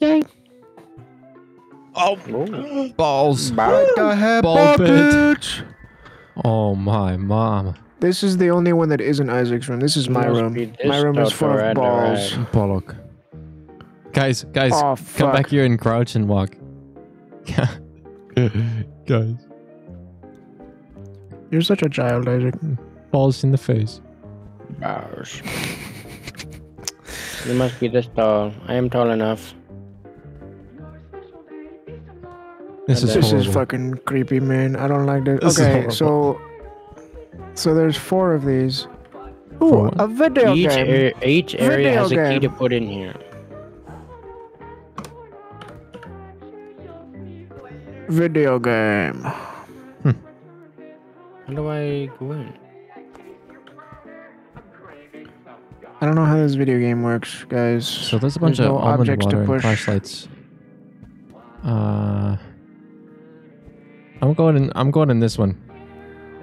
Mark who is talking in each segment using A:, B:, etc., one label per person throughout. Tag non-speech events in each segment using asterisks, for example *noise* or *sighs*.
A: Yay.
B: Oh,
C: Ooh.
B: balls.
A: What the heck,
B: Ball
A: bitch?
B: Oh my mom.
A: This is the only one that isn't Isaac's room. This is my room. My room is full of balls.
C: alright.
B: Bollock. Guys, guys,
A: Oh,
B: come back here and crouch and walk. *laughs* guys,
A: You're such a child, Isaac.
B: balls in the face.
C: Balls. You must be this tall. I am tall enough.
B: This is
C: This
A: This
B: horrible.
A: is fucking creepy, man. I don't like this.
B: This
A: okay,
B: horrible.
A: so so there's four of these. Ooh, a video
C: Each,
A: game.
C: ar- each area
A: Video
C: has a key to
A: game.
C: put in here.
A: Video game.
C: How do I go in?
A: I don't know how this video game works, guys.
B: So there's a bunch
A: There's
B: of
A: no objects to push.
B: flashlights. Uh, I'm going in. I'm going in this one.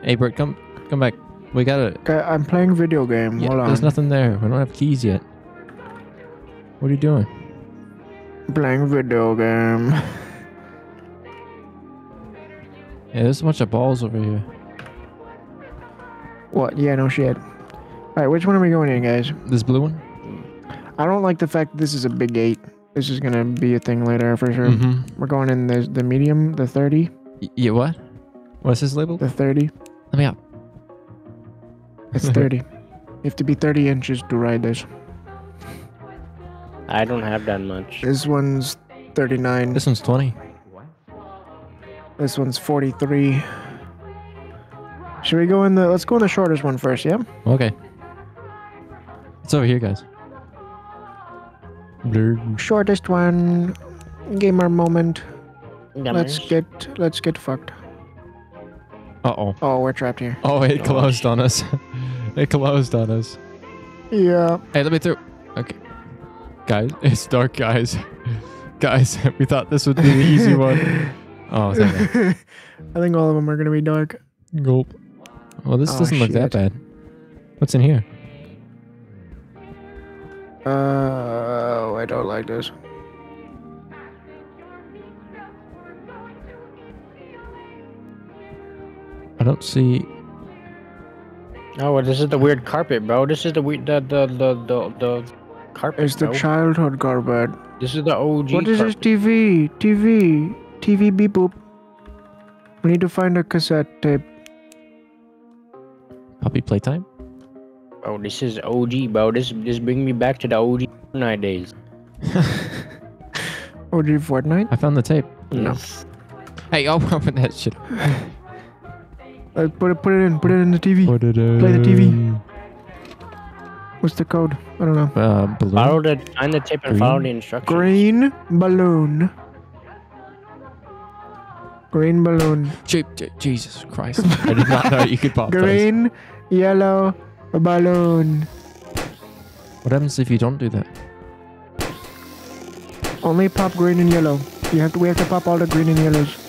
B: Hey, Bert, come, come back. We got it.
A: Okay, I'm playing video game.
B: Yeah,
A: Hold on.
B: there's nothing there. We don't have keys yet. What are you doing?
A: Playing video game. *laughs*
B: Yeah, there's a bunch of balls over here.
A: What? Yeah, no shit. Alright, which one are we going in, guys?
B: This blue one.
A: I don't like the fact that this is a big gate. This is gonna be a thing later for sure.
B: Mm-hmm.
A: We're going in the the medium, the 30.
B: Yeah. What? What's this label?
A: The 30.
B: Let me up.
A: It's *laughs* 30. you have to be 30 inches to ride this.
C: I don't have that much.
A: This one's 39.
B: This one's 20.
A: This one's 43. Should we go in the? Let's go in the shortest one first. Yeah.
B: Okay. It's over here, guys. Blur.
A: Shortest one. Gamer moment. Let's get let's get fucked.
B: Uh oh.
A: Oh, we're trapped here.
B: Oh, it closed on us. *laughs* it closed on us.
A: Yeah.
B: Hey, let me through. Okay. Guys, *laughs* it's dark, guys. *laughs* guys, we thought this would be the easy one. Oh, thank God.
A: I think all of them are gonna be dark.
B: Gulp. Well, this
A: Oh,
B: doesn't look that bad. What's in here?
A: Uh, oh, I don't like this.
B: Don't see.
C: Oh, well, this is the weird carpet, bro. This is the weird the the the the, the carpet.
A: It's the
C: bro.
A: childhood carpet.
C: This is the OG.
A: What is this. TV? TV. TV beep boop. We need to find a cassette tape.
B: Poppy Playtime?
C: Oh, this is OG, bro. This this bring me back to the OG Fortnite days. *laughs*
A: OG Fortnite?
B: I found the tape.
A: No.
C: Yes.
B: Hey, I'll *laughs* open that shit.
A: Uh, put it put it in. Put it in the TV.
B: Put it in.
A: Play the TV. What's the code? I don't know.
B: Uh, balloon.
C: Follow the find the tip and follow the instructions.
A: Green balloon. Green balloon.
B: Je- Je- Jesus Christ. *laughs* I did not know you could pop those.
A: Green, yellow balloon.
B: What happens if you don't do that?
A: Only pop green and yellow. You have to. We have to pop all the green and yellows.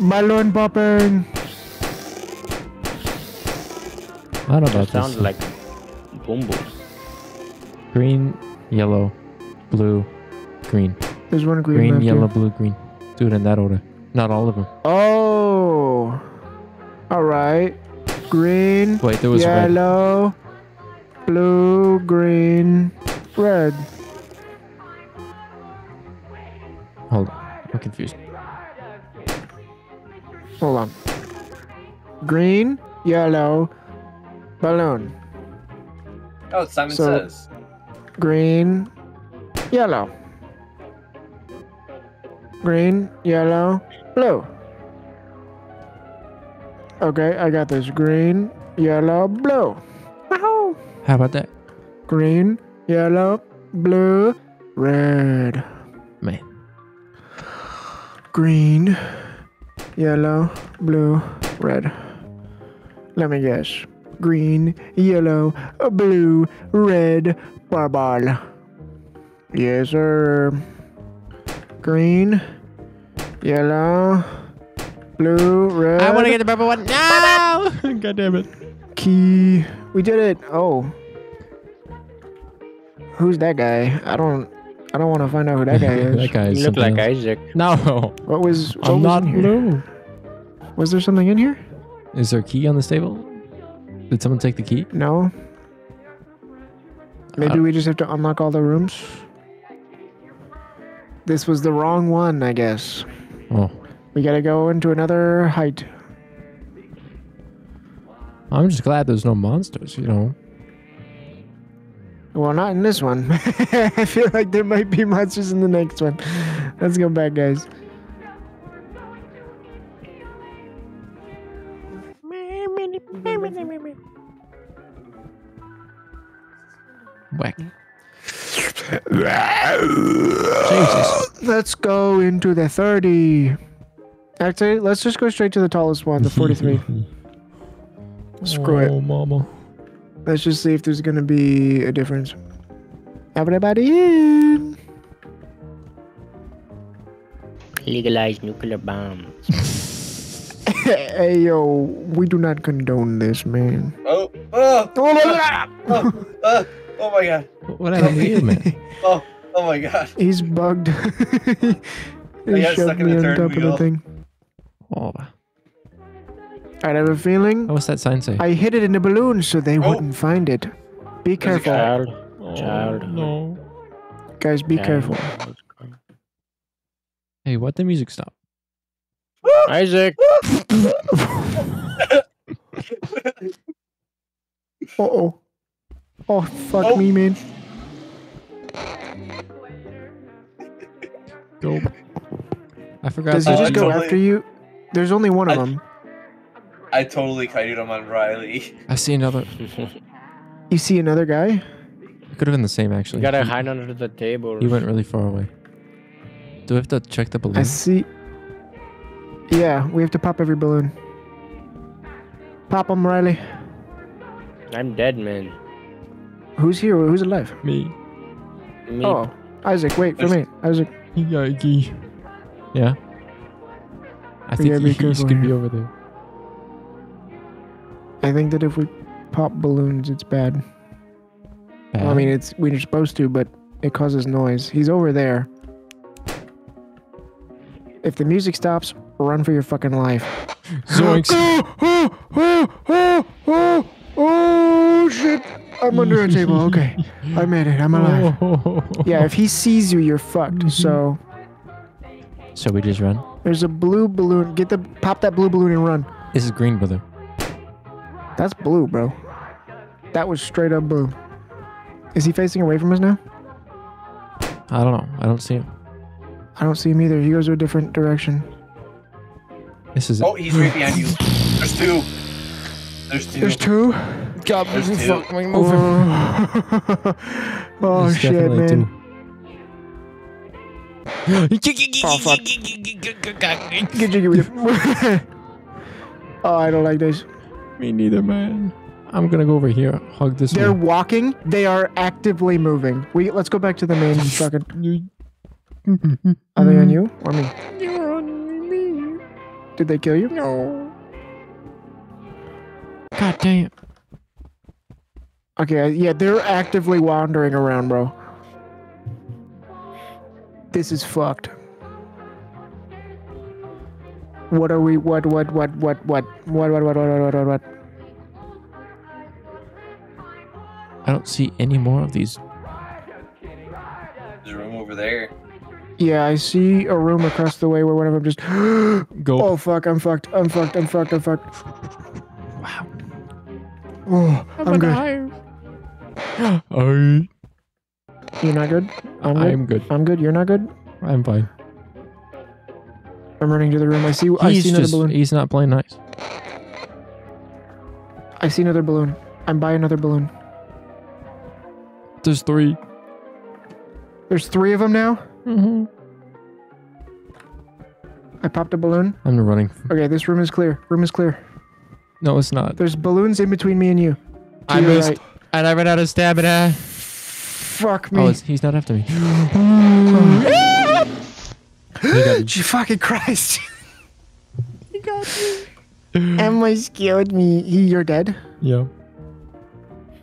A: Balloon popping.
B: I don't know
C: That
B: about
C: sounds like boom boom.
B: green, yellow, blue, green.
A: There's one green,
B: Green,
A: left here.
B: yellow, blue, green. Do it in that order. Not all of them.
A: Oh. All right. Green,
B: Wait, there was red.
A: yellow, blue, green, red.
B: Hold on. I'm confused.
A: Hold on. Green, yellow, balloon.
D: Oh, Simon
A: So-
D: says.
A: Green, yellow. Green, yellow, blue. Okay, I got this. Green, yellow, blue. Wahoo!
B: How about that?
A: Green, yellow, blue, red.
B: Man.
A: Green, yellow, blue, red. Let me guess. Green, yellow, blue, red, barball. Yes, sir. Green, yellow, blue, red.
B: I want to get the purple one. No! *laughs* God damn it.
A: key. We did it. Oh. Who's that guy? I don't. I don't want to find out who that guy *laughs* is.
B: that guy is
C: You look like
B: else.
C: Isaac.
B: No,
A: What was? What
B: I'm
A: was
B: not
A: in
B: blue.
A: Was there something in here?
B: Is there a key on this table? Did someone take the key?
A: No. Maybe
B: Uh,
A: we just have to unlock all the rooms. This was the wrong one, I guess.
B: Oh,
A: We gotta go into another height.
B: I'm just glad there's no monsters. You know.
A: Well, not in this one. *laughs* I feel like there might be monsters in the next one. Let's go back, guys.
B: Whack. Jesus.
A: Let's go into the 30. Actually, let's just go straight to the tallest one, the 43. *laughs* Screw it.
B: Oh, mama.
A: Let's just see if there's gonna be a difference. Everybody in.
C: Legalize nuclear bombs. *laughs*
A: hey yo, we do not condone this, man.
D: Oh, oh,
A: Oh,
D: oh, oh, oh my god.
B: What happened to you, man? *laughs*
D: Oh, oh my god.
A: He's bugged. *laughs* he
D: got
A: shoved
D: stuck in
A: me
D: the
A: on
D: turn
A: top of the thing.
B: Oh,
A: I have a feeling
B: what's that sign say?
A: I hid it in a balloon so they
D: Oh.
A: wouldn't find it. Be
D: There's
A: careful,
D: guy.
C: Child. Child.
B: no.
A: guys. Be
C: child.
A: careful.
B: Hey, what the music stop?
C: Isaac. *laughs*
A: Uh oh. Oh fuck
D: Oh.
A: me, man.
B: Go. I forgot.
A: Does he
D: Oh,
A: just go
D: totally-
A: after you? There's only one of
D: I-
A: them.
D: I totally kited him on Riley. *laughs*
B: I see another. *laughs*
A: You see another guy?
B: It could have been the same actually.
C: You gotta
B: He-
C: hide under the table.
B: He went really far away. Do we have to check the balloon?
A: I see. Yeah, we have to pop every balloon. Pop them, Riley.
C: I'm dead, man.
A: Who's here? Who's alive?
B: Me.
C: Me.
A: Oh, Isaac, wait for me. Isaac,
B: Yikey. Yeah. I think
A: gotta
B: he, he's gonna be over there.
A: I think that if we pop balloons, it's bad. Well, I mean, it's we're supposed to, but it causes noise. He's over there. If the music stops, run for your fucking life. *laughs*
B: Zoinks.
A: Oh, oh, oh, oh, oh, oh, shit. I'm under a table. *laughs* Okay. I made it. I'm alive. *laughs* Yeah, if he sees you, you're fucked. Mm-hmm. So
B: So we just run.
A: there's a blue balloon. Get the pop that blue balloon and run.
B: This is green, brother.
A: That's blue, bro. That was straight up blue. Is he facing away from us now?
B: I don't know. I don't see him.
A: I don't see him either. He goes to a different direction.
B: This is.
D: Oh, he's right behind you. There's two. There's two.
A: There's two.
B: God,
D: There's two. *laughs*
A: Oh, oh
B: There's
A: shit,
B: definitely
A: man.
B: Oh
A: fuck. Get jiggy with it. oh, I don't like this.
B: Me neither, man. I'm gonna go over here. Hug this
A: They're walking. They are actively moving. We let's go back to the main *laughs* fucking. Are they on you or me?
B: You're on me.
A: Did they kill you?
B: No. God damn.
A: Okay, uh, yeah, they're actively wandering around, bro. This is fucked. What are we? What? What? What? What? What? What? What? What? What? What? What? What?
B: I don't see any more of these.
D: There's a room over there.
A: Yeah, I see a room across the way where one of them just. *gasps*
B: Go.
A: oh fuck! I'm fucked. I'm fucked. I'm fucked. I'm fucked.
B: Wow.
A: Oh, I'm good. *gasps*
B: I.
A: You're not good. I'm good.
B: I'm good.
A: I'm good. You're not good.
B: I'm fine.
A: I'm running to the room. I see. I
B: He's
A: see another
B: just.
A: balloon.
B: He's not playing nice.
A: I see another balloon. I'm by another balloon.
B: There's three.
A: There's three of them now.
B: Mm-hmm.
A: I popped a balloon.
B: I'm running.
A: Okay, this room is clear. Room is clear.
B: No, it's not.
A: There's balloons in between me and you.
B: I missed.
A: right.
B: And I ran out of stamina.
A: Fuck me.
B: Oh, he's not after me. *gasps* *gasps* *laughs* He *gasps* fucking Christ. *laughs*
A: you got me. Emma scared me. He, you're dead.
B: Yeah.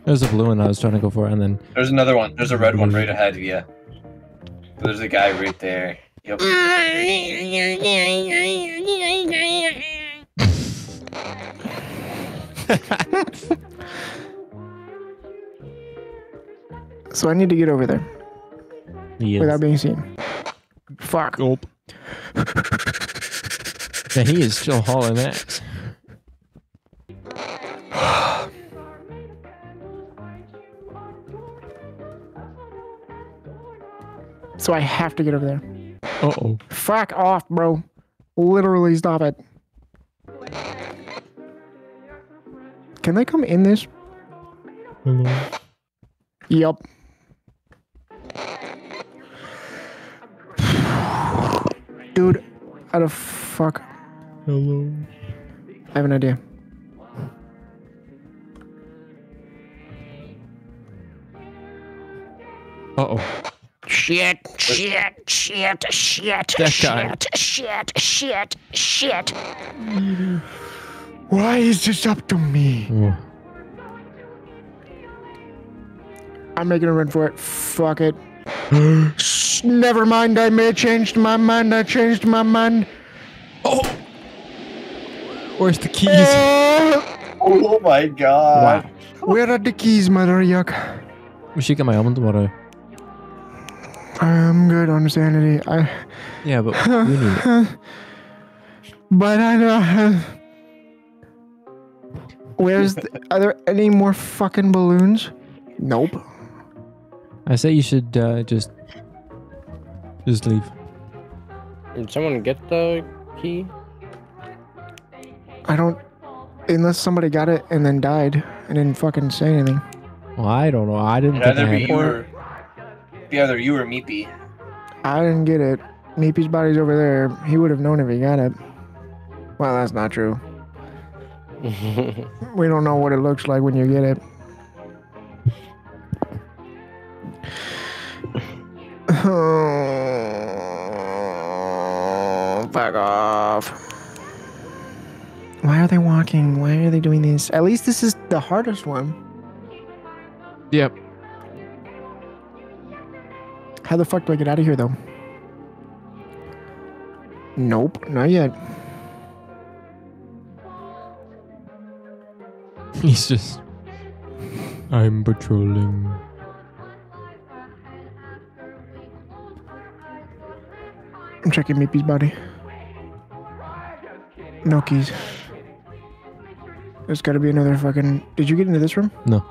B: There's a blue one I was trying to go for, and then
D: There's another one. There's a red one right ahead of you. There's a guy right there. Yep.
A: So I need to get over there
B: he is.
A: without being seen. Fuck.
B: Gulp. And he is still hauling ass.
A: So I have to get over there.
B: Uh oh.
A: Fuck off, bro. Literally stop it. Can they come in this?
B: Hello.
A: Yep. Dude, how the fuck?
B: Hello.
A: I have an idea.
B: Uh oh.
E: Shit, shit, shit, shit,
B: That guy.
E: shit, shit, shit, shit.
A: Why is this up to me?
B: Oh.
A: I'm making a run for it. Fuck it. S- Never mind, I may have changed my mind. I changed my mind. Oh!
B: Where's the keys?
A: Uh,
D: Oh my god. Wow.
A: where are the keys, mother yuck?
B: We should get my album tomorrow.
A: I'm good on sanity. I,
B: Yeah, but *laughs* we need it.
A: but I don't. Where's? The, are there any more fucking balloons? Nope.
B: I say you should uh, just just leave.
C: Did someone get the key?
A: I don't. Unless somebody got it and then died and didn't fucking say anything.
B: Well, I don't know. I didn't
D: It'd
B: think
D: either
B: had
D: be you or be either you or Meepy.
A: I didn't get it. Meepy's body's over there. He would have known if he got it. Well, that's not true. *laughs* We don't know what it looks like when you get it. *sighs* Fuck off. Why are they walking? Why are they doing this? At least this is the hardest one.
B: Yep.
A: How the fuck do I get out of here, though? Nope, not yet. *laughs*
B: He's just. I'm patrolling.
A: Checking Meepy's body. No keys. There's gotta be another fucking. Did you get into this room?
B: No.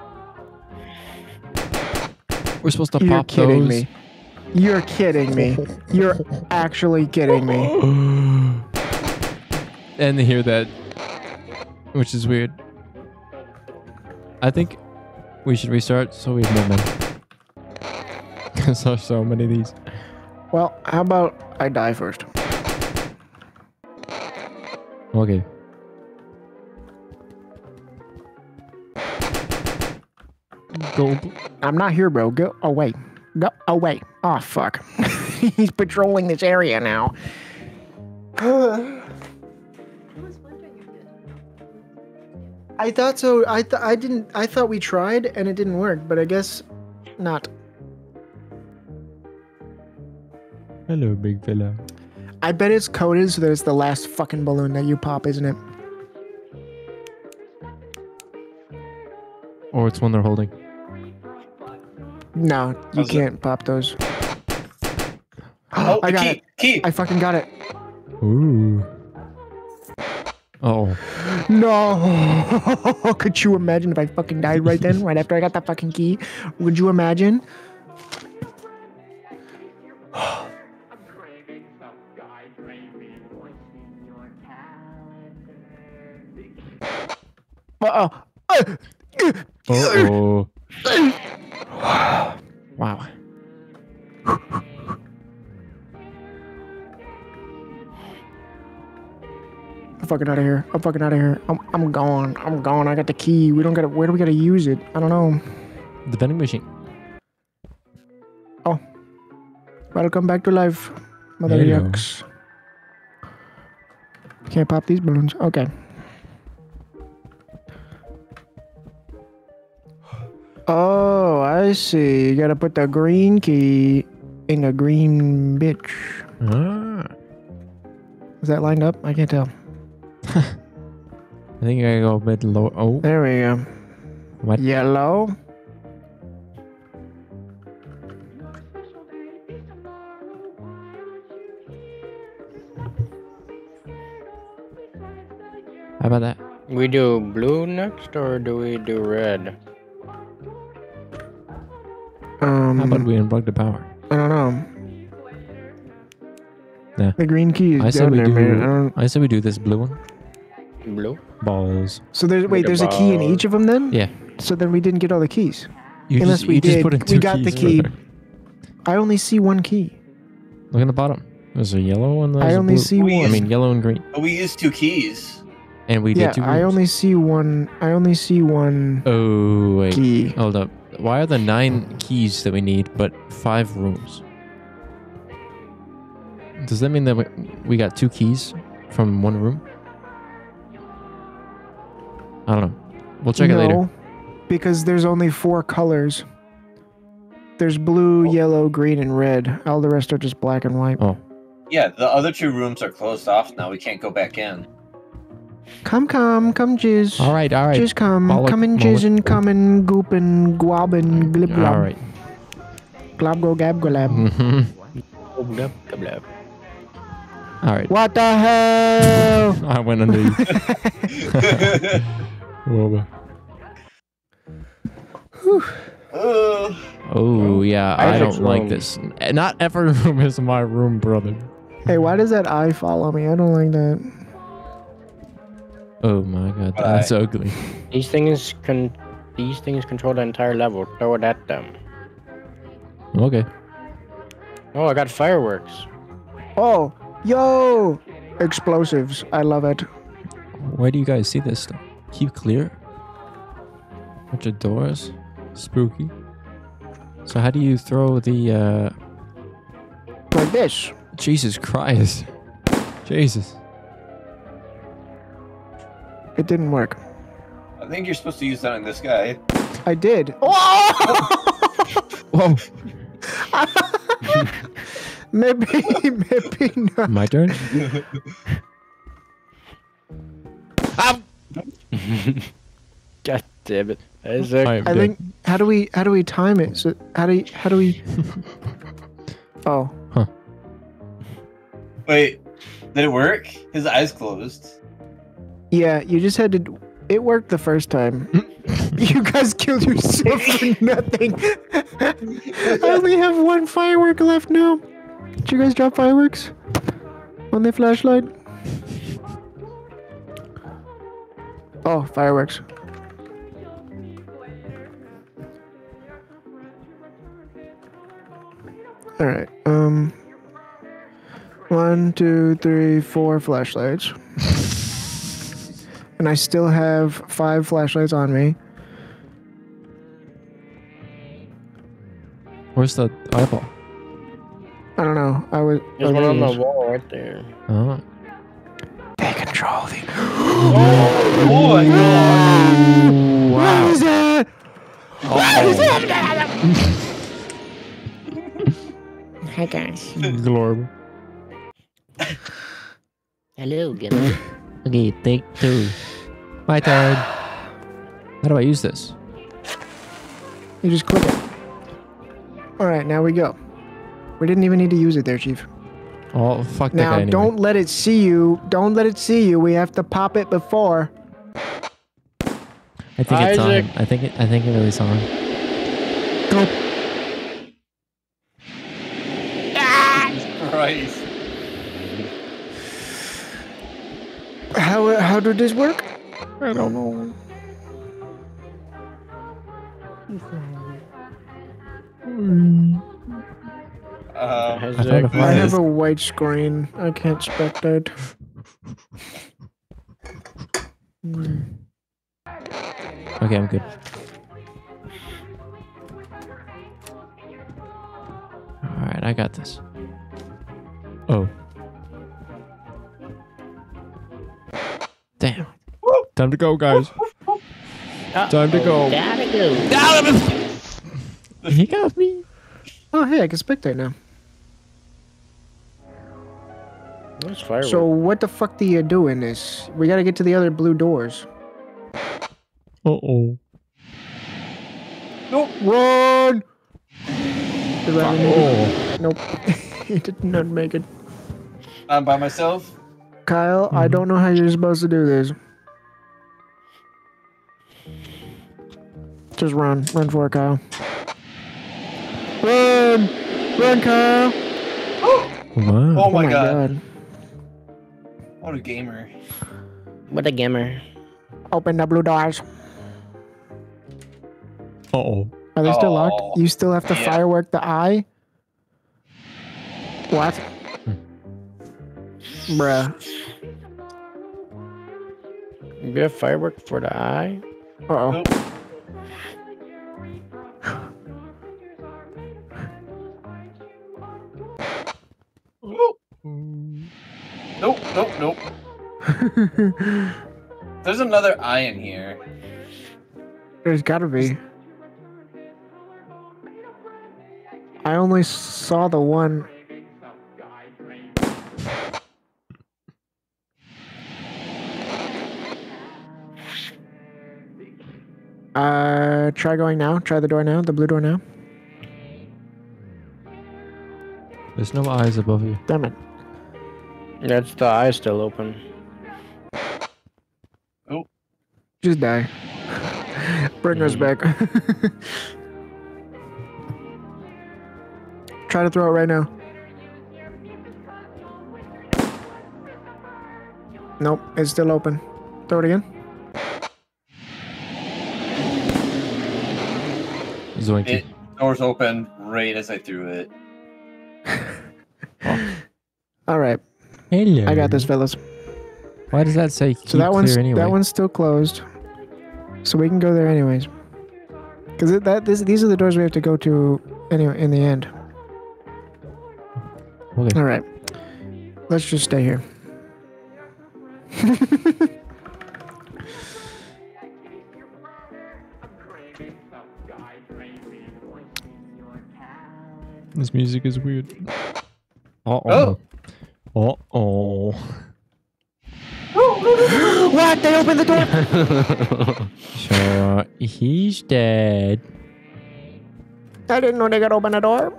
B: We're supposed to
A: You're
B: pop
A: kidding
B: those.
A: me. You're kidding me. You're actually kidding me. *gasps*
B: and they hear that, which is weird. I think we should restart so we have more men. Because there's so many of these.
A: Well, how about I die first?
B: Okay. Gulp.
A: I'm not here, bro. Go away. Go away. Oh, fuck. *laughs* He's patrolling this area now. *sighs* I thought so. I th- I didn't. I thought we tried and it didn't work, but I guess not.
B: Hello, big fella.
A: I bet it's coded so that it's the last fucking balloon that you pop, isn't it?
B: Or it's one they're holding.
A: No, you
D: How's
A: can't pop those.
D: Oh, *gasps*
A: I
D: the
A: got
D: key.
A: it.
D: Key.
A: I fucking got it.
B: Ooh. Oh. *gasps*
A: No. *laughs* Could you imagine if I fucking died right then, right after I got that fucking key? Would you imagine? Uh oh.
B: Wow. *sighs*
A: I'm fucking out of here. I'm fucking out of here. I'm, I'm gone. I'm gone. I got the key. We don't got to Where do we got to use it? I don't know.
B: The vending machine. Oh.
A: Welcome back to life, mother
B: Hello.
A: yucks. Can't pop these balloons. Okay. Let's see. You gotta put the green key in the green bitch.
B: Ah.
A: Is that lined up? I can't tell. *laughs*
B: I think I gotta go a bit low. Oh,
A: There we go.
B: What?
A: Yellow.
B: how about that?
C: We do blue next, or do we do red?
A: Um,
B: How about we unplug the power?
A: I don't know.
B: Yeah.
A: The green key is
B: I said
A: down
B: we
A: there,
B: do.
A: man. I don't...
B: I said we do this blue one.
C: Blue.
B: Balls.
A: So there's wait, there's a key in each of them then?
B: Yeah.
A: So then we didn't get all the keys.
B: You
A: Unless
B: just,
A: we
B: you just
A: did.
B: put in
A: We
B: two
A: got the key.
B: there.
A: I only see one key.
B: Look in the bottom. There's a yellow and there's
A: I
B: a
A: only
B: blue.
A: see
D: We
A: one.
B: I mean, yellow and green.
D: But we used two keys.
B: And we
A: yeah,
B: did two
A: I
B: rooms.
A: only see one. I only see one
B: Oh wait.
A: key.
B: Hold up. Why are there nine keys that we need, but five rooms? Does that mean that we, we got two keys from one room? I don't know. We'll check
A: no,
B: it later.
A: because there's only four colors. There's blue,
B: Oh.
A: yellow, green, and red. All the rest are just black and white.
B: Oh,
D: Yeah, the other two rooms are closed off now. We can't go back in.
A: Come, come, come, jizz.
B: all right, all right,
A: Jizz, come,
B: Bollock
A: come and
B: moment.
A: jizz and come and goop and gwab and glib glob.
B: all right.
A: Glob go gab glab.
C: Blah, blah, blah.
B: All right.
A: What the hell? *laughs*
B: I went underneath. Whoa.
D: Uh,
B: Oh yeah, I
C: Isaac's
B: don't like this. Not every *laughs* room is my room, brother.
A: hey, why does that eye follow me? I don't like that.
B: Oh my god,
D: What
B: that's
D: eye?
B: ugly.
C: These things can. These things control the entire level. Throw it at them.
B: Okay.
C: Oh, I got fireworks.
A: Oh, yo! Explosives. I love it.
B: Where do you guys see this stuff? Keep clear. Bunch of doors. Spooky. So how do you throw the uh
A: Like this.
B: Jesus Christ. Jesus.
A: It didn't work.
D: I think you're supposed to use that on this guy.
A: I did. Oh!
B: Whoa. *laughs*
A: maybe, maybe not.
B: My turn? Um. *laughs*
C: God damn it. Isaac.
B: I dead.
A: think. How do we? How do we time it? So how do? You, how do we? *laughs* Oh,
D: Wait, did it work? His eyes closed.
A: Yeah. You just had to. It worked the first time. *laughs* you guys killed yourself for *laughs* nothing. I only have one firework left now. Did you guys drop fireworks on the flashlight? Oh, fireworks. All right. Um. One, two, three, four flashlights. And I still have five flashlights on me.
B: Where's the eyeball?
A: I don't know. I was.
C: There's
A: oh,
C: one
A: there
C: on
A: it
C: the wall right there.
B: Oh.
A: They control the.
D: Oh my god!
A: What is that?
E: Hi guys.
B: Glorb.
E: Hello, guys.
B: Okay, take two. My turn. How do I use this?
A: You just click it. All right, now we go. We didn't even need to use it there, Chief.
B: Oh, fuck that
A: Now,
B: anyway.
A: don't let it see you. Don't let it see you. We have to pop it before.
B: I think it's on. I think it. I think it really saw him.
D: Christ.
A: How how did this work? I don't know.
D: Um,
B: found a
C: Isaac.
B: fire.
A: I have a white screen. I can't spectate.
B: Okay, I'm good. All right, I got this. Oh. Time to go, guys. Time to go.
E: Gotta go.
B: he got me.
A: Oh, hey, I can spectate now.
C: Where's fireworks?
A: So what the fuck do you do in this? We gotta get to the other blue doors.
B: Uh oh.
A: Run! Did Riley make it?
B: Oh.
A: Nope. *laughs* he did not make it.
D: I'm by myself.
A: Kyle, I don't know how you're supposed to do this. Just run. Run for it, Kyle. Run! Run, Kyle!
B: Wow.
D: Oh, my, god.
A: god.
D: What a gamer.
C: What a gamer.
A: Open the blue doors.
B: Uh oh.
A: Are they still locked?
D: Oh,
A: You still have to
D: yeah.
A: firework the eye? What? Bruh.
C: You have firework for the eye?
A: Uh oh.
D: Nope. Nope. Nope, nope. *laughs* There's another eye in here.
A: There's gotta be. I only saw the one. Uh, try going now. Try the door now. The blue door now.
B: There's no eyes above you.
A: Damn it.
C: That's the eye still open. Oh.
A: Just die. Bring us mm. back. *laughs* Try to throw it right now. Nope, it's still open. Throw it again.
B: Zoinky.
D: It doors open right as I threw it.
A: All right,
B: Hello.
A: I got this, fellas.
B: Why does that say keep
A: So that one's
B: anyway?
A: that one's still closed, so we can go there anyways. Because that this, these are the doors we have to go to anyway in the end.
B: Okay.
A: All right, let's just stay here. *laughs*
B: This music is weird. Uh oh. Uh oh. *laughs*
A: what? They opened the door. *laughs*
B: So he's dead.
A: I didn't know they could open the door.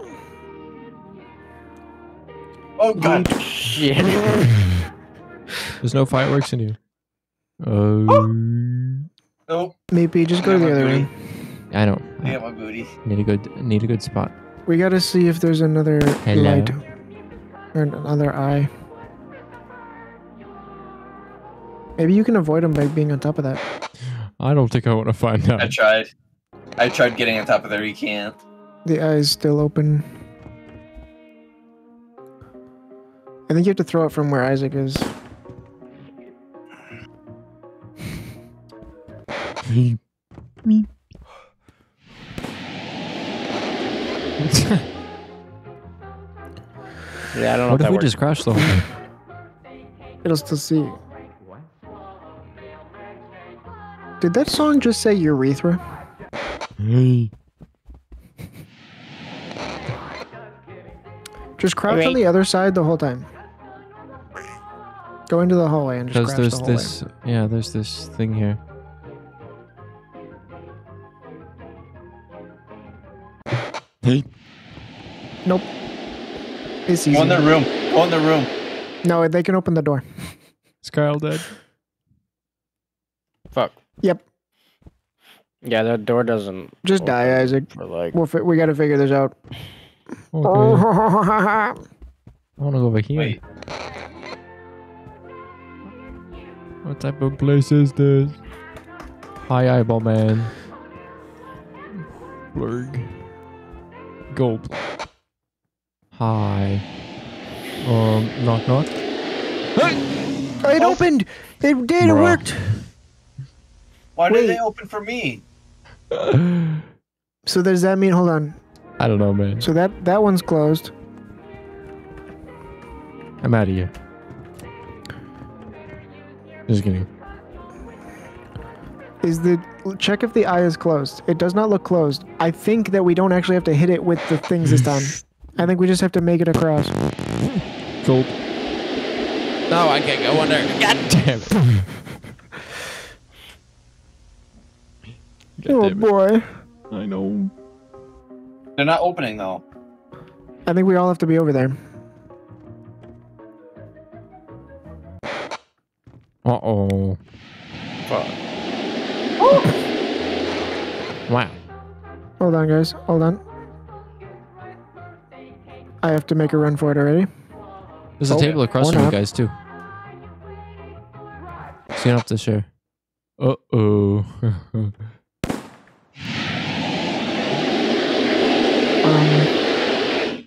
D: Oh god.
C: Shit. *laughs*
B: There's no fireworks in here. Oh.
D: Nope.
A: Maybe just go to the other
D: booty.
A: room.
B: I don't.
D: I got my booty.
B: Need a good. Need a good spot.
A: We gotta see if there's another
B: Hello.
A: light or another eye. Maybe you can avoid them by being on top of that.
B: I don't think I want to find out.
D: I tried. I tried getting on top of there. You can't.
A: The eye is still open. I think you have to throw it from where Isaac is. *laughs*
C: Yeah, I don't know
B: what
C: if
B: if
C: that
B: we
C: works.
B: just crash the whole thing?
A: It'll still see. you. Did that song just say urethra? *gasps* Just crouch on the other side the whole time. Go into the hallway and just
B: Because
A: crouch
B: there's
A: the whole way.
B: this. Yeah, there's this thing here. Hey.
A: Nope. It's easy.
D: Go in the room. Go in the room.
A: No, they can open the door.
B: Is Kyle dead?
C: Fuck.
A: Yep.
C: Yeah, that door doesn't.
A: Just die, Isaac.
C: For like.
A: We'll fi- we gotta figure this out.
B: Okay. *laughs* I want to go over here.
D: Wait.
B: What type of place is this? Hi, eyeball man. Blurg. Gold. Hi. Um, knock knock.
A: it opened. It did. It
B: Bruh.
A: worked.
D: Why
A: Wait.
D: did they open for me? *laughs*
A: So does that mean? Hold on.
B: I don't know, man.
A: So that that one's closed.
B: I'm out of here. Just kidding.
A: is the check if the eye is closed. It does not look closed. I think that we don't actually have to hit it with the things this time. *laughs* I think we just have to make it across.
B: Cool. No, I can't go under. God damn it. God
A: Oh
B: damn it.
A: boy.
B: I know.
D: They're not opening though.
A: I think we all have to be over there.
B: Uh oh.
C: Fuck.
B: Wow.
A: Hold on, guys. Hold on. I have to make a run for it already.
B: There's a
A: Oh,
B: table across from you guys too. So you don't have to share. Uh oh.
A: Um,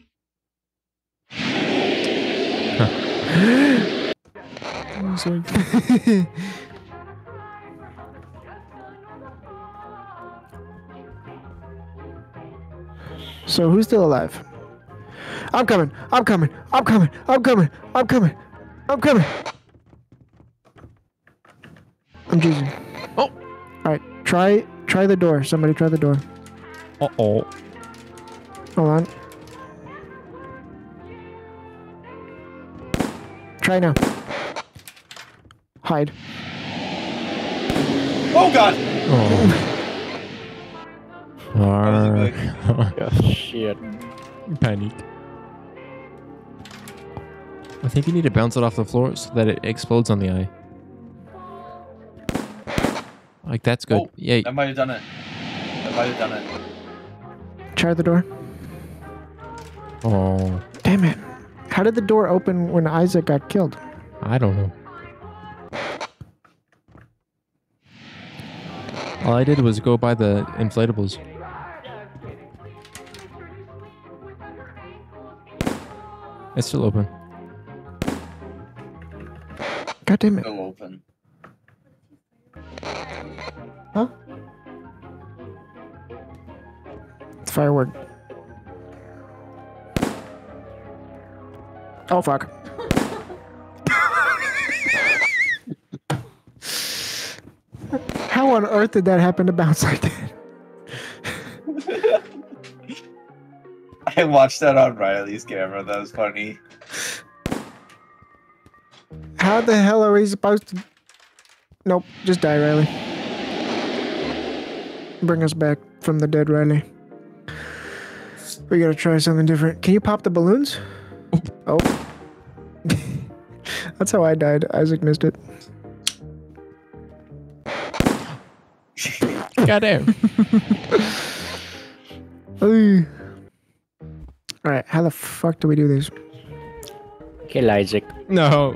A: *laughs* so who's still alive? I'm coming. I'm coming. I'm coming. I'm coming. I'm coming. I'm coming. I'm choosing.
B: Oh.
A: All right. Try try the door. Somebody try the door.
B: uh oh.
A: Hold on. Try now. Hide.
D: Oh god!
B: Oh.
D: was
C: Yeah, *laughs* shit.
B: Panic. I think you need to bounce it off the floor so that it explodes on the eye. Like that's good.
D: Oh,
B: yeah.
D: That might have done it. That might have done it.
A: Try the door.
B: Oh,
A: Damn it. How did the door open when Isaac got killed?
B: I don't know. All I did was go by the inflatables. It's still open.
A: God damn it.
D: Open.
A: Huh? It's firework. Oh fuck. How on earth did that happen to bounce like that? *laughs*
D: I watched that on Riley's camera. That was funny.
A: How the hell are we supposed to? Nope, just die, Riley. Bring us back from the dead, Riley. We gotta try something different. Can you pop the balloons? *laughs* Oh. *laughs* That's how I died. Isaac missed it.
B: Goddamn. *laughs*
A: Ooh. Alright, how the fuck do we do this?
C: Kill Isaac.
B: no.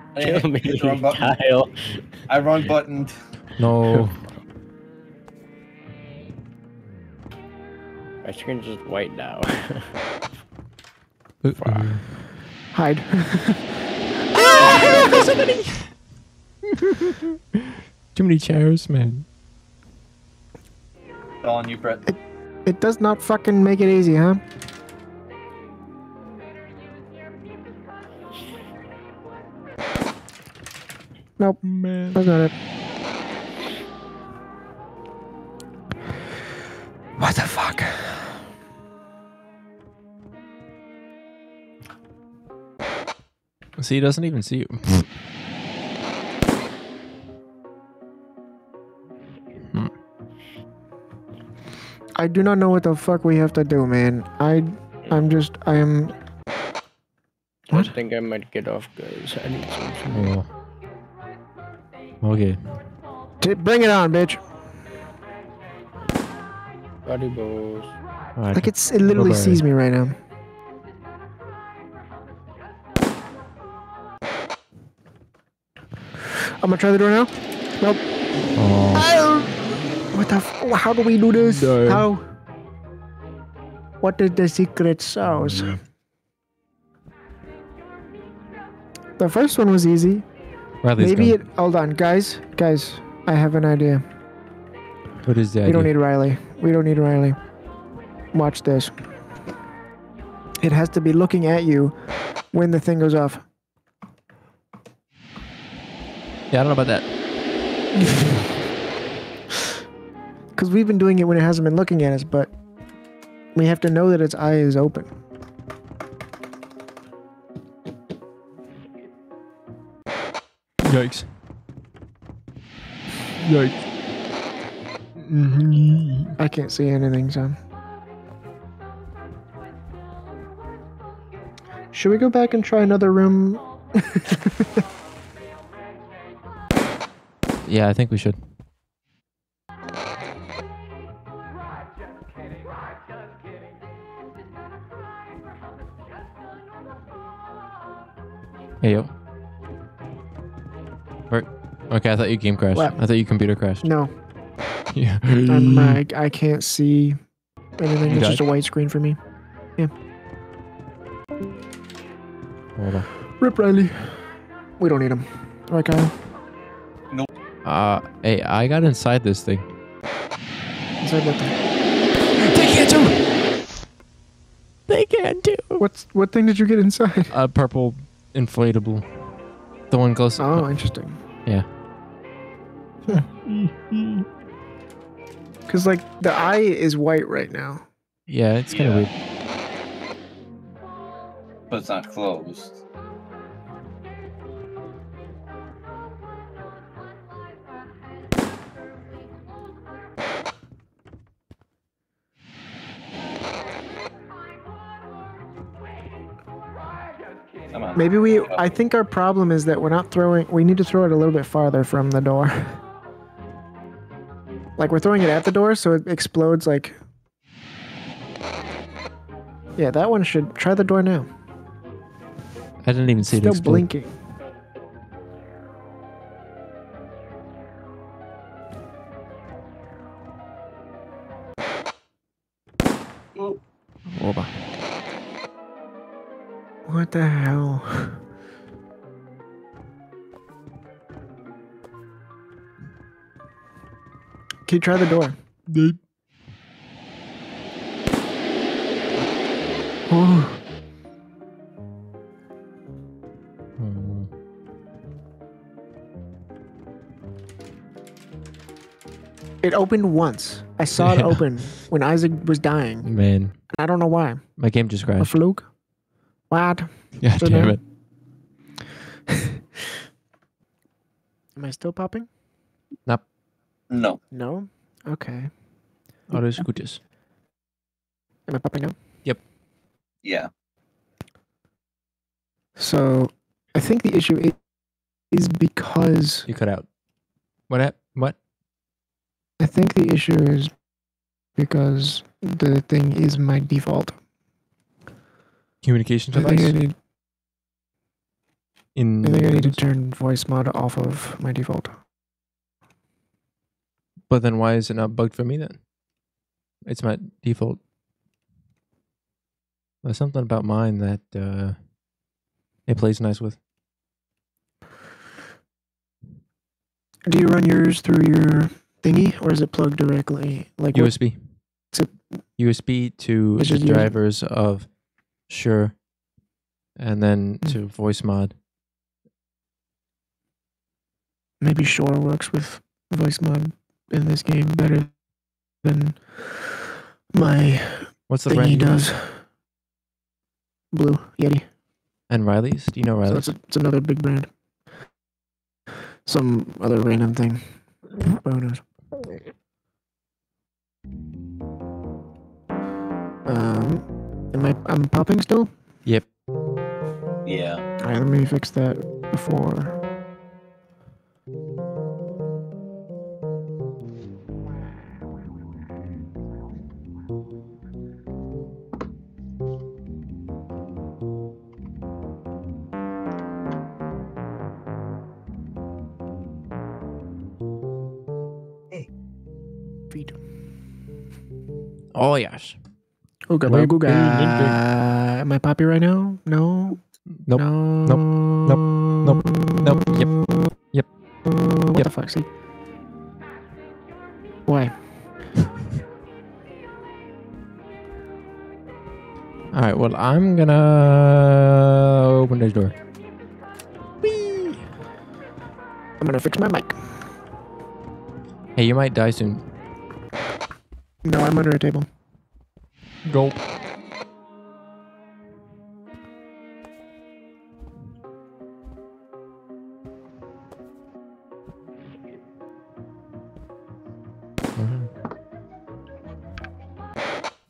C: kill me,
D: wrong button.
C: Kyle.
D: I wrong buttoned.
B: no. *laughs*
C: My screen's just white now.
B: Uh-oh.
A: Hide. *laughs*
B: Too many chairs, man.
D: It's all on you, Brett.
A: it does not fucking make it easy, huh? Nope,
B: Man.
A: that's not it. What the fuck?
B: See, he doesn't even see you.
A: I do not know what the fuck we have to do, man. I, I'm just, I am.
C: I think I might get off, guys. I need some.
B: oh. Okay.
A: T- bring it on, bitch.
C: Body balls.
B: Alright.
A: Like it's, it literally
B: Bye-bye.
A: sees me right now. I'm gonna try the door now. Nope.
B: Oh.
A: What the? F- how do we do this?
B: No.
A: How? What is the secret sauce? Mm. The first one was easy.
B: Riley's
A: Maybe
B: gone.
A: it. Hold on, guys. Guys, I have an idea.
B: What is the
A: We don't need Riley. We don't need Riley. Watch this. It has to be looking at you when the thing goes off.
B: yeah, I don't know about that. *laughs*
A: Because we've been doing it when it hasn't been looking at us, but we have to know that its eye is open.
B: Yikes. Yikes. Mhm.
A: I can't see anything, so. Should we go back and try another room? *laughs*
B: Yeah, I think we should. Okay, I thought you game crashed.
A: What?
B: I thought you computer crashed.
A: No, *laughs*
B: Yeah.
A: I'm, I, I can't see anything.
B: You
A: It's just a white screen for me.
B: Hold on.
A: Rip Riley. We don't need him. Right, Kyle? Nope.
B: Uh, hey, I got inside this thing.
A: Inside what thing?
B: They can't do. They can't do.
A: What's what thing did you get inside?
B: A purple inflatable. The one close.
A: Oh, interesting.
B: Yeah.
A: Because like the eye is white right now.
B: Yeah, it's kind of
D: Yeah.
B: weird.
D: But it's not closed.
A: Maybe we. I think our problem is that we're not throwing. We need to throw it a little bit farther from the door. *laughs* like we're throwing it at the door, so it explodes. Like. Yeah, that one should try the door now.
B: I didn't even see it
A: Still
B: explode.
A: blinking. Oh.
B: Oba.
A: What the hell? Can you try the door? Oh, *sighs* it opened once. I saw it
B: Yeah. *laughs*
A: open when Isaac was dying.
B: Man,
A: I don't know why.
B: my game just crashed.
A: A
B: crashed.
A: fluke? What? *laughs*
B: God
A: So
B: damn
A: now-
B: it. *laughs*
A: Am I still popping?
D: No.
A: No. Okay.
B: Ahora escuchas.
A: Am I popping now? Yep.
D: Yeah.
A: So, I think the issue is because
B: You cut out. What hap- What?
A: I think the issue is because the thing is my default.
B: Communication
A: I think I
B: device?
A: need,
B: In
A: I think I need to turn Voicemod off of my default.
B: But then why is it not bugged for me then? It's my default. There's something about mine that uh, it plays nice with.
A: Do you run yours through your thingy, or is it plugged directly? Like what-
B: USB.
A: So-
B: USB to the
A: USB.
B: drivers of Sure, and then
A: Hmm.
B: to Voicemod.
A: maybe Shure works with Voicemod in this game better than my
B: What's the
A: thingy
B: brand? you
A: does. Blue Yeti.
B: And Riley's? Do you know
A: So
B: Riley's?
A: it's, a, it's another big brand. Some other random thing. Who knows? Um, am I? I'm popping still.
B: Yep.
D: Yeah.
A: All right, let me fix that before.
B: Oh yes.
A: Ooga
B: Well,
A: booga.
B: green,
A: Am I poppy uh, right now? No.
B: Nope.
A: No.
B: Nope. Nope. Nope. Yep. Yep.
A: What
B: Yep.
A: the fuck? See? Why? *laughs*
B: All right. Well, I'm gonna open this door.
A: I'm gonna fix my mic.
B: Hey, you might die soon.
A: No, I'm under a table.
B: Gulp.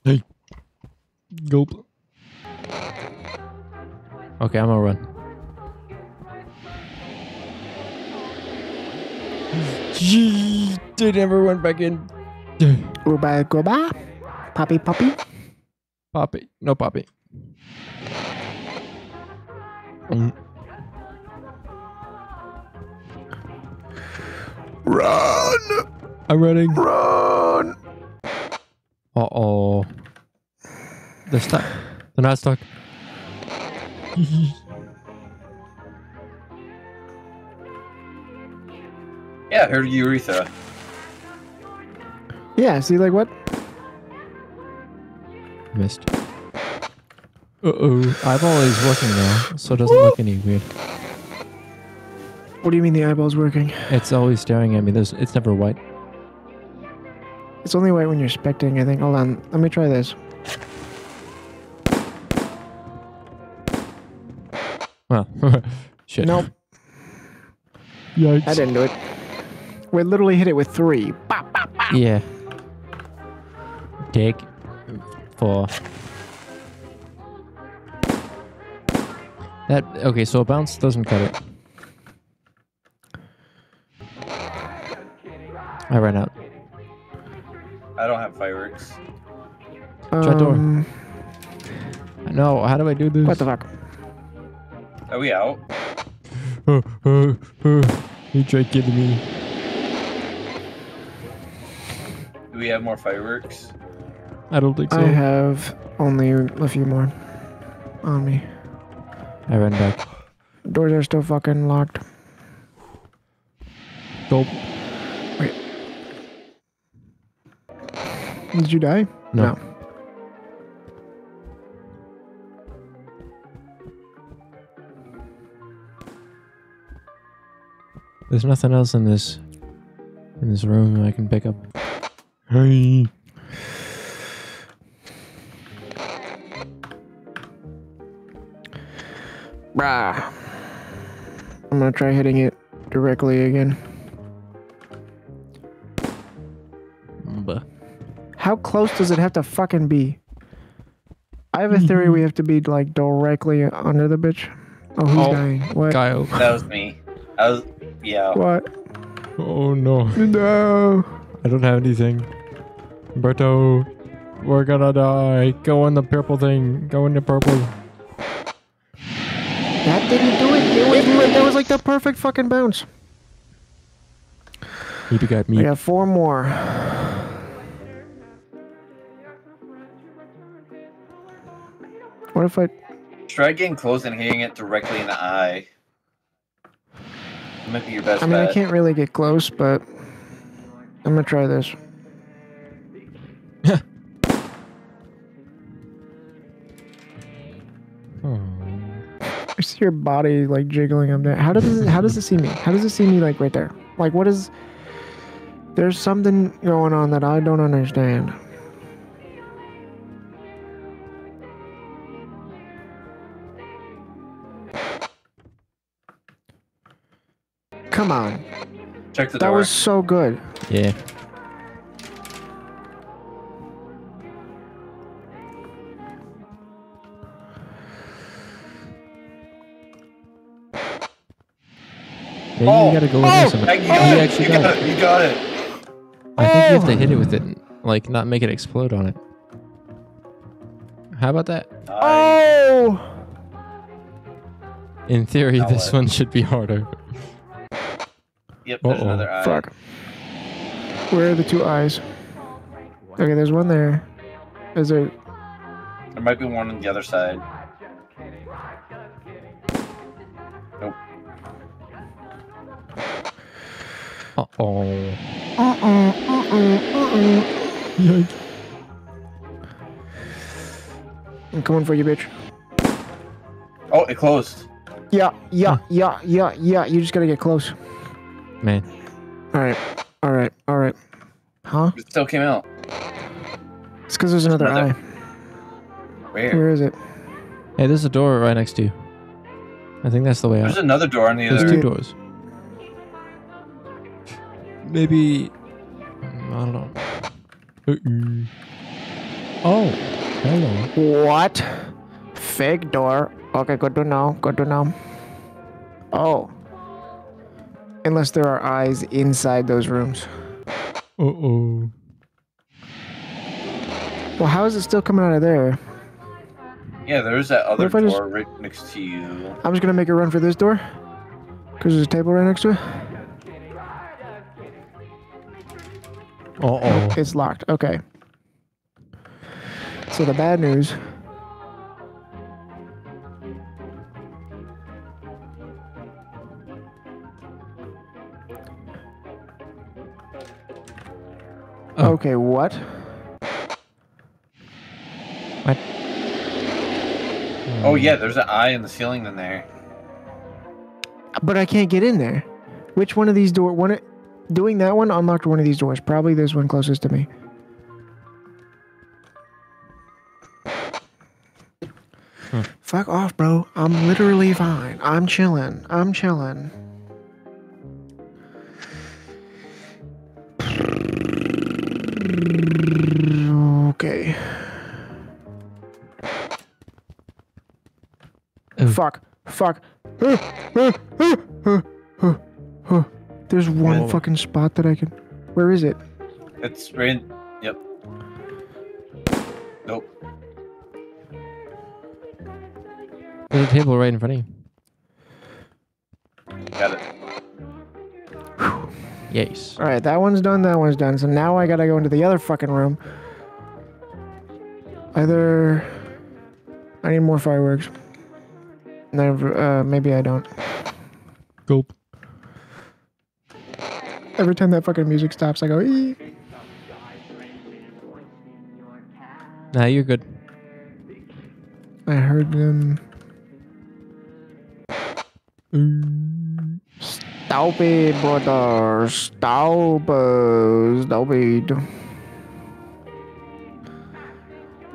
B: Hey. Gulp. Okay, I'm gonna run. Gee, They never went back in.
A: Uba goba. Poppy poppy.
B: Poppy. No Poppy. Mm.
A: Run!
B: I'm running.
A: Run!
B: Uh oh. They're stuck. They're not stuck.
D: Yeah, I heard urethra.
A: Yeah, see, like what?
B: Missed. Uh oh. Eyeball is working now, so it doesn't look any weird.
A: What do you mean the eyeball's working?
B: It's always staring at me. There's, it's never white.
A: It's only white when you're spectating, I think. Hold on. Let me try this.
B: Well, *laughs* shit.
A: Nope,
B: Yikes.
A: I didn't do it. We literally hit it with three. Bop, bop, bop.
B: Yeah. Take four. That okay? So a bounce doesn't cut it. I ran out.
D: I don't have fireworks.
B: Try door.
A: Um,
B: No, how do I do this?
A: What the fuck?
D: Are we out? *laughs*
B: Uh, uh, uh, he tried killing me.
D: Do we have more fireworks?
B: I don't think so.
A: I have only a few more on me.
B: I ran back.
A: Doors are still fucking locked.
B: Dope. Wait.
A: Did you die?
B: No. There's nothing else in this in this room I can pick up. Hey.
A: Brah. I'm gonna try hitting it directly again.
B: Buh.
A: How close does it have to fucking be? I have a theory we have to be like directly under the bitch. Oh, who's
B: Oh,
A: dying? What?
B: Kyle.
D: That was me. I was, yeah.
A: What?
B: Oh no.
A: No.
B: I don't have anything. Berto, we're gonna die. Go in the purple thing. Go in the purple.
A: That didn't do it. It was like, that was like the perfect fucking bounce.
B: Meepy got
A: We
B: me.
A: got four more. What if I?
D: Try getting close and hitting it directly in the eye. It might be your best
A: I mean,
D: bet.
A: I can't really get close, but I'm gonna try this. I see your body like jiggling up there. How does it, how does it see me? How does it see me like right there? Like what is? There's something going on that I don't understand. Come on,
D: Check the
A: that
D: door.
A: was so good.
B: Yeah. Maybe
D: Oh!
B: you gotta go
A: Oh!
B: with this.
D: Hey, you
B: Oh,
D: got
B: you
D: it.
B: actually
D: You
B: got
D: got
B: it.
D: it. You got it.
B: I think you have to
A: Oh!
B: hit it with it, like not make it explode on it. How about that?
D: I,
A: Oh!
B: In theory,
D: Now
B: this
D: what?
B: one should be harder.
D: yep, there's
B: Uh-oh.
D: another eye.
A: Fuck. Where are the two eyes? Okay, there's one there. Is there?
D: There might be one on the other side.
B: Uh oh.
A: Uh-uh, uh-uh, uh-uh.
B: Yikes.
A: I'm coming for you, bitch.
D: Oh, it closed.
A: Yeah, yeah, yeah, yeah, yeah. You just gotta get close.
B: Man.
A: All right, all right, all right. Huh?
D: It still came out.
A: It's because there's another
D: Another-
A: eye.
D: Where?
A: Where is it?
B: Hey, there's a door right next to you. I think that's the way
D: There's
B: out.
D: another door on the
B: There's
D: other.
B: two doors. Maybe. mm, I don't know. Uh-uh. Oh, hello.
A: What? Fake door. Okay, good to know. Good to know. Oh. Unless there are eyes inside those rooms.
B: Uh oh.
A: Well, how is it still coming out of there?
D: Yeah, there's that other
A: if I just-
D: door right next to you.
A: I'm just gonna make a run for this door. Because there's a table right next to it.
B: Uh oh.
A: It's locked. Okay. So the bad news.
B: Oh.
A: Okay, what?
B: What?
D: Oh yeah, there's an eye in the ceiling in there.
A: But I can't get in there. Which one of these door? One, doing that one unlocked one of these doors. Probably this one closest to me.
B: Hmm.
A: Fuck off, bro. I'm literally fine. I'm chilling. I'm chilling. Okay.
B: Oh.
A: Fuck. Fuck. There's one
B: Whoa.
A: fucking spot that I can. Where is it?
D: It's right. In... Yep. Nope.
B: There's a table right in front of you.
D: Got it.
B: Yes.
A: All right, that one's done. That one's done. So now I gotta go into the other fucking room. Either I need more fireworks. Never. Uh, maybe I don't.
B: Gulp.
A: Every time that fucking music stops, I go. Ee.
B: Nah, you're good.
A: I heard them.
B: Mm.
A: Stupid brother. Stupid. Stupid.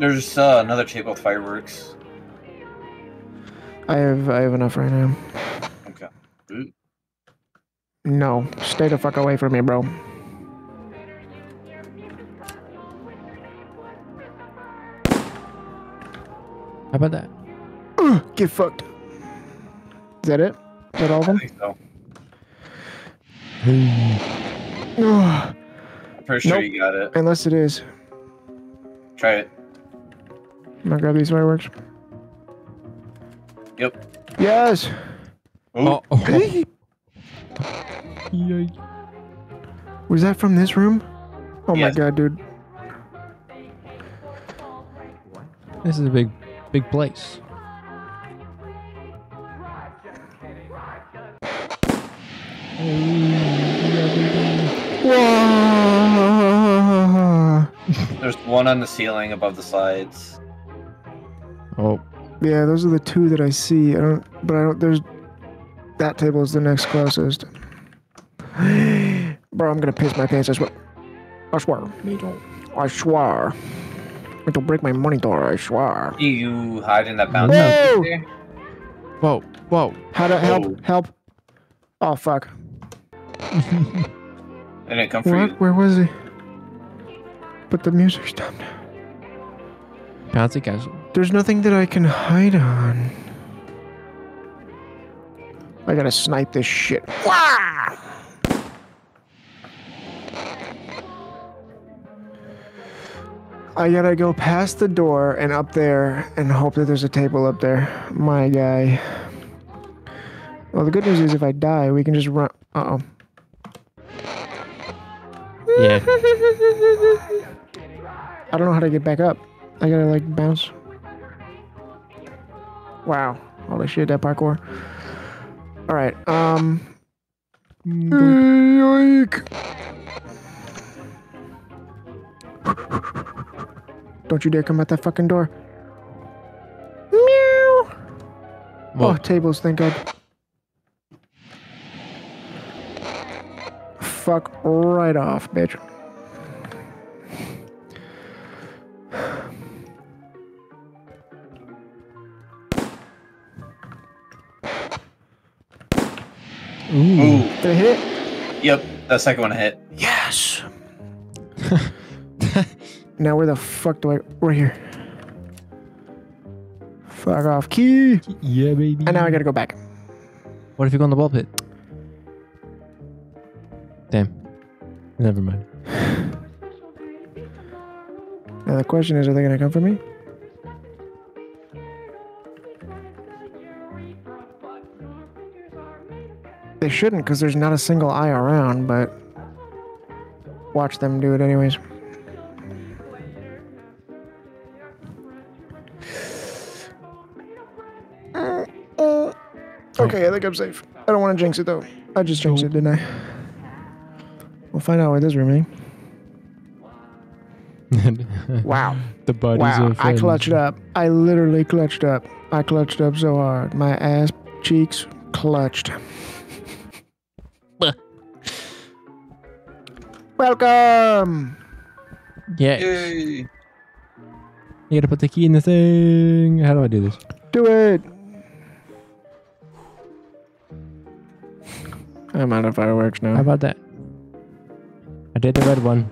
D: There's uh, another table with fireworks.
A: I have. I have enough right now.
D: Okay. Ooh.
A: No, stay the fuck away from me, bro.
B: How about that?
A: Ugh, get fucked. Is that it? Is that all of
D: I
A: them?
D: think so. *sighs*
A: Ugh,
D: I'm pretty sure
A: Nope.
D: you got it.
A: unless it is.
D: Try it.
A: I'm gonna grab these fireworks.
D: Yep.
A: Yes.
D: Ooh.
B: Oh, oh. *laughs* Yikes.
A: Was that from this room? Oh my god, dude.
B: This is a big, big place.
D: There's one on the ceiling above the slides.
B: Oh,
A: Yeah, those are the two that I see. I don't, but I don't. There's that table is the next closest. Bro, I'm gonna piss my pants. I swear. I swear. I swear. It'll break my monitor. I swear.
D: You hide in that bounce
A: Whoa!
D: house there?
B: whoa, whoa.
A: How to help?
D: Whoa.
A: Help! Oh fuck! *laughs*
D: Didn't come for
A: What?
D: you.
A: Where was he? But the music stopped.
B: Bouncy castle.
A: There's nothing that I can hide on. I gotta snipe this shit. Wah! I gotta go past the door and up there and hope that there's a table up there. My guy. Well, the good news is if I die, we can just run. Uh oh.
B: Yeah. *laughs*
A: I don't know how to get back up. I gotta like bounce. Wow. Holy shit, that parkour. Alright, um. Yoink. *laughs* Don't you dare come out that fucking door. Meow.
B: Oh, well,
A: Oh, tables, thank God. Fuck right off, bitch.
B: ooh.
D: Ooh.
A: Did I hit it?
D: Yep. That second one hit.
A: Yes. Now where the fuck do I? Right here. Fuck off, key.
B: Yeah, baby.
A: And now I gotta go back.
B: What if you go in the ball pit? Damn. Never mind.
A: Now the question is, are they gonna come for me? They shouldn't, because there's not a single eye around, but watch them do it anyways. Okay, I think I'm safe. I don't want to jinx it though. I just jinxed it, didn't I? We'll find out with this rooming. *laughs* Wow.
B: the bodies
A: Wow, I clutched up. I literally clutched up. I clutched up so hard. My ass cheeks clutched. *laughs* Welcome.
B: Yes.
D: Yay.
B: You gotta put the key in the thing. How do I do this?
A: Do it. I'm out of fireworks now.
B: How about that? I did the red one.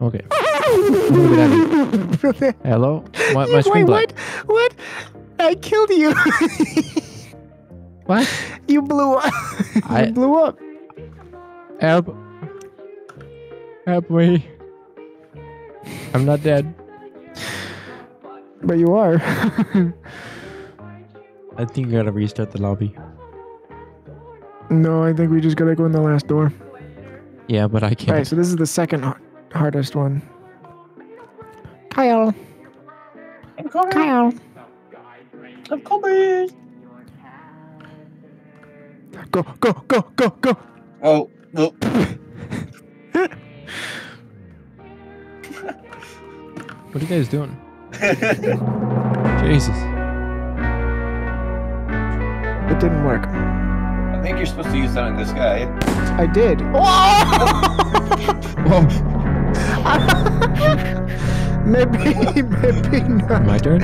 B: Okay. Look at that. *laughs* Hello? My, my screen
A: Wait,
B: black.
A: what? What? I killed you.
B: What? *laughs*
A: you blew up. *laughs*
B: I-
A: you blew up.
B: Help. Help me. I'm not dead.
A: But you are.
B: I think I gotta restart the lobby.
A: No, I think we just gotta go in the last door.
B: Yeah, but I can't.
A: Alright, so this is the second har- hardest one. Kyle.
D: I'm coming.
A: Kyle.
D: I'm coming.
A: Go, go, go, go, go.
D: Oh, well, *laughs*
B: What are you guys doing? Jesus.
A: It didn't work.
D: I think you're supposed to use that on this guy.
A: I did. Whoa! *laughs* *laughs* maybe, *laughs* maybe not.
B: My turn?